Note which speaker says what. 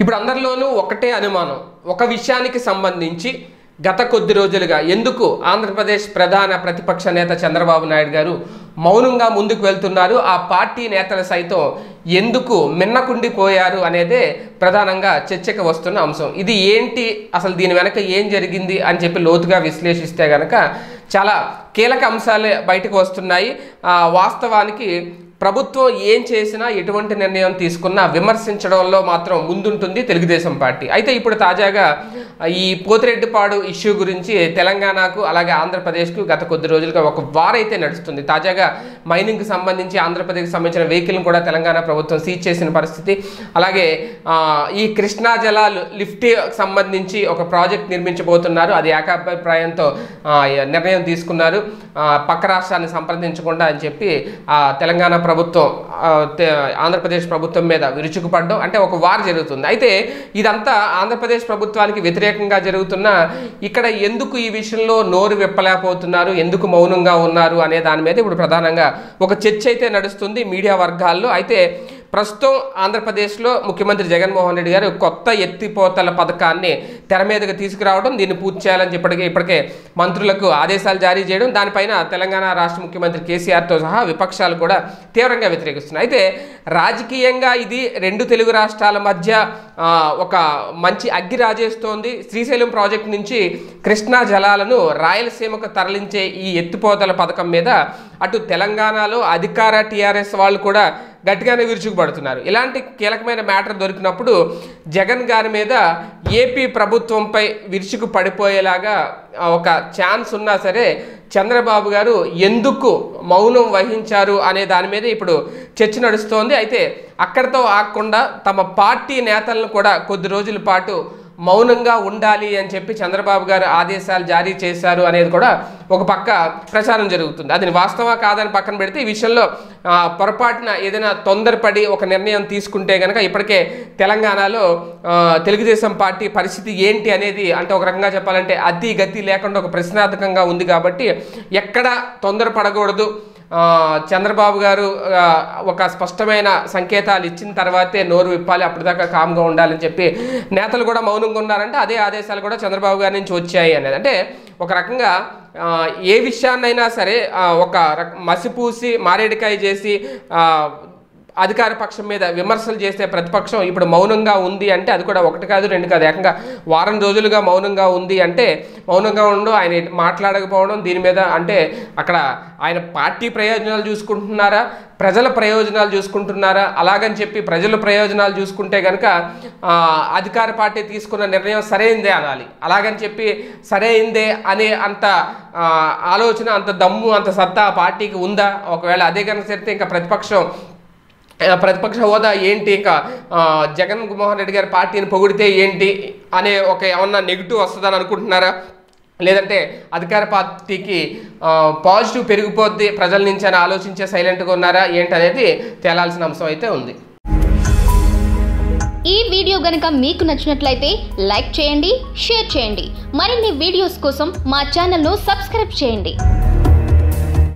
Speaker 1: ఇప్పుడు అందరిలోనూ ఒకటే అనుమానం. ఒక విషయానికి సంబంధించి గత కొద్ది రోజులుగా ఎందుకు ఆంధ్రప్రదేశ్ ప్రధాన ప్రతిపక్ష నేత చంద్రబాబు నాయుడు గారు మౌనంగా ముందుకు వెళ్తున్నారు? ఆ పార్టీ నేతలు సైతం ఎందుకు మిన్నకుండిపోయారు అనేదే ప్రధానంగా చర్చకు వస్తున్న అంశం. ఇది ఏంటి? అసలు దీని వెనక ఏం జరిగింది? అని చెప్పి లోతుగా విశ్లేషిస్తే గనక చాలా కీలక అంశాలే బయటకు వస్తున్నాయి. ఆ, వాస్తవానికి ప్రభుత్వం ఏం చేసినా ఎటువంటి నిర్ణయం తీసుకున్నా విమర్శించడంలో మాత్రం ముందుంటుంది తెలుగుదేశం పార్టీ. అయితే ఇప్పుడు తాజాగా ఈ పోతిరెడ్డిపాడు ఇష్యూ గురించి తెలంగాణకు అలాగే ఆంధ్రప్రదేశ్కు గత కొద్ది రోజులుగా ఒక వారైతే నడుస్తుంది. తాజాగా మైనింగ్కి సంబంధించి ఆంధ్రప్రదేశ్కి సంబంధించిన వెహికల్ని కూడా తెలంగాణ ప్రభుత్వం సీజ్ చేసిన పరిస్థితి. అలాగే ఈ కృష్ణా జలాలు లిఫ్ట్ సంబంధించి ఒక ప్రాజెక్ట్ నిర్మించబోతున్నారు. అది ఏకాభిప్రాయంతో నిర్ణయం తీసుకున్నారు. పక్క రాష్ట్రాన్ని సంప్రదించకుండా అని చెప్పి తెలంగాణ ప్రభుత్వం ప్రభుత్వం ఆంధ్రప్రదేశ్ ప్రభుత్వం మీద విరుచుకుపడడం అంటే ఒక వార్ జరుగుతుంది. అయితే ఇదంతా ఆంధ్రప్రదేశ్ ప్రభుత్వానికి వ్యతిరేకంగా జరుగుతున్న ఇక్కడ ఎందుకు ఈ విషయంలో నోరు విప్పలేకపోతున్నారు ఎందుకు మౌనంగా ఉన్నారు అనే దాని మీద ఇప్పుడు ప్రధానంగా ఒక చర్చ అయితే నడుస్తుంది మీడియా వర్గాల్లో. అయితే ప్రస్తుతం ఆంధ్రప్రదేశ్లో ముఖ్యమంత్రి జగన్మోహన్ రెడ్డి గారు కొత్త ఎత్తిపోతల పథకాన్ని తెర మీదకు తీసుకురావడం దీన్ని పూర్తి చేయాలని ఇప్పటికే ఇప్పటికే మంత్రులకు ఆదేశాలు జారీ చేయడం దానిపైన తెలంగాణ రాష్ట్ర ముఖ్యమంత్రి కేసీఆర్తో సహా విపక్షాలు కూడా తీవ్రంగా వ్యతిరేకిస్తున్నాయి. అయితే రాజకీయంగా ఇది రెండు తెలుగు రాష్ట్రాల మధ్య ఒక మంచి అగ్గి రాజేస్తోంది. శ్రీశైలం ప్రాజెక్టు నుంచి కృష్ణా జలాలను రాయలసీమకు తరలించే ఈ ఎత్తిపోతల పథకం మీద అటు తెలంగాణలో అధికార టీఆర్ఎస్ వాళ్ళు కూడా గట్టిగానే విరుచుకుపడుతున్నారు. ఇలాంటి కీలకమైన మ్యాటర్ దొరికినప్పుడు జగన్ గారి మీద ఏపీ ప్రభుత్వంపై విరుచుకు పడిపోయేలాగా ఒక ఛాన్స్ ఉన్నా సరే చంద్రబాబు గారు ఎందుకు మౌనం వహించారు అనే దాని మీద ఇప్పుడు చర్చ నడుస్తోంది. అయితే అక్కడితో ఆగకుండా తమ పార్టీ నేతలను కూడా కొద్ది రోజుల పాటు మౌనంగా ఉండాలి అని చెప్పి చంద్రబాబు గారు ఆదేశాలు జారీ చేశారు అనేది కూడా ఒక పక్క ప్రచారం జరుగుతుంది. అది వాస్తవా కాదని పక్కన పెడితే ఈ విషయంలో పొరపాటున ఏదైనా తొందరపడి ఒక నిర్ణయం తీసుకుంటే కనుక ఇప్పటికే తెలంగాణలో తెలుగుదేశం పార్టీ పరిస్థితి ఏంటి అనేది అంటే ఒక రకంగా చెప్పాలంటే అతి గతి లేకుండా ఒక ప్రశ్నార్థకంగా ఉంది కాబట్టి ఎక్కడ తొందరపడకూడదు. చంద్రబాబు గారు ఒక స్పష్టమైన సంకేతాలు ఇచ్చిన తర్వాతే నోరు విప్పాలి అప్పటిదాకా కామ్గా ఉండాలని చెప్పి నేతలు కూడా మౌనంగా ఉన్నారంటే అదే ఆదేశాలు కూడా చంద్రబాబు గారి నుంచి వచ్చాయి అనేది. అంటే ఒక రకంగా ఏ విషయాన్నైనా సరే ఒక మసిపూసి మారేడికాయ చేసి అధికార పక్షం మీద విమర్శలు చేస్తే ప్రతిపక్షం ఇప్పుడు మౌనంగా ఉంది అంటే అది కూడా ఒకటి కాదు రెండు కాదు. ఏకంగా వారం రోజులుగా మౌనంగా ఉంది అంటే మౌనంగా ఉండడం ఆయన మాట్లాడకపోవడం దీని మీద అంటే అక్కడ ఆయన పార్టీ ప్రయోజనాలు చూసుకుంటున్నారా ప్రజల ప్రయోజనాలు చూసుకుంటున్నారా అలాగని చెప్పి ప్రజల ప్రయోజనాలు చూసుకుంటే కనుక అధికార పార్టీ తీసుకున్న నిర్ణయం సరైందే అనాలి. అలాగని చెప్పి సరైందే అనే అంత ఆలోచన అంత దమ్ము అంత సత్తా పార్టీకి ఉందా? ఒకవేళ అదే కనుక చెప్తే ఇంకా ప్రతిపక్షం ప్రతిపక్ష హోదా ఏంటి? ఇంకా జగన్ మోహన్ రెడ్డి గారి పార్టీని పొగిడితే ఏంటి? అనే ఒక ఏమన్నా నెగిటివ్ వస్తుందని అనుకుంటున్నారా? లేదంటే అధికార పార్టీకి పాజిటివ్ పెరిగిపోద్ది ప్రజల నుంచి అని ఆలోచించే సైలెంట్గా ఉన్నారా? ఏంటి అనేది తేలాల్సిన అంశం అయితే ఉంది.
Speaker 2: ఈ వీడియో గనక మీకు నచ్చినట్లయితే లైక్ చేయండి షేర్ చేయండి. మరిన్ని వీడియోస్ కోసం మా ఛానల్ను సబ్స్క్రైబ్ చేయండి.